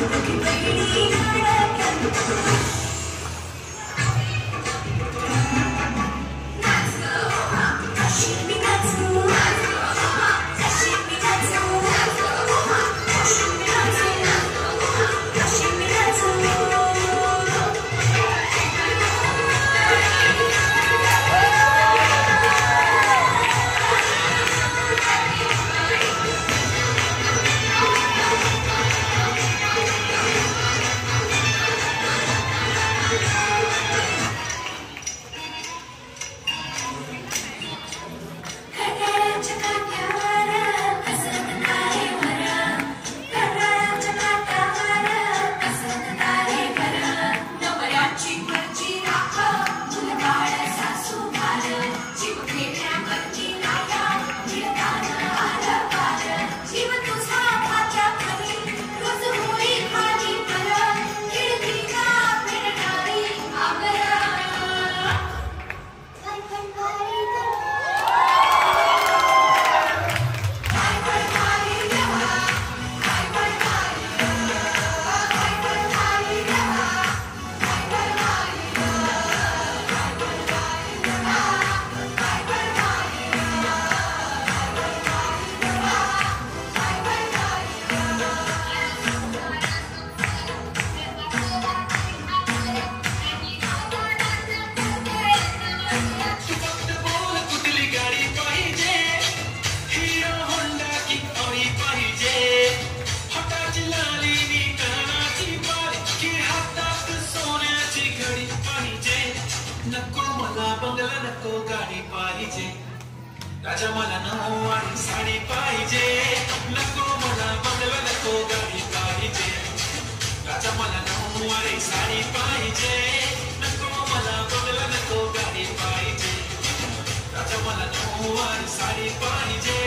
I'm gonna be waiting नको मला बंगला नको गाडी पाहिजे. राजा मला नऊ आणि साडी पाहिजे. नको मला बंगला नको गाडी पाहिजे. राजा मला नऊ आणि साडी पाहिजे. नको मला बंगला नको गाडी पाहिजे. राजा मला नऊ आणि साडी पाहिजे.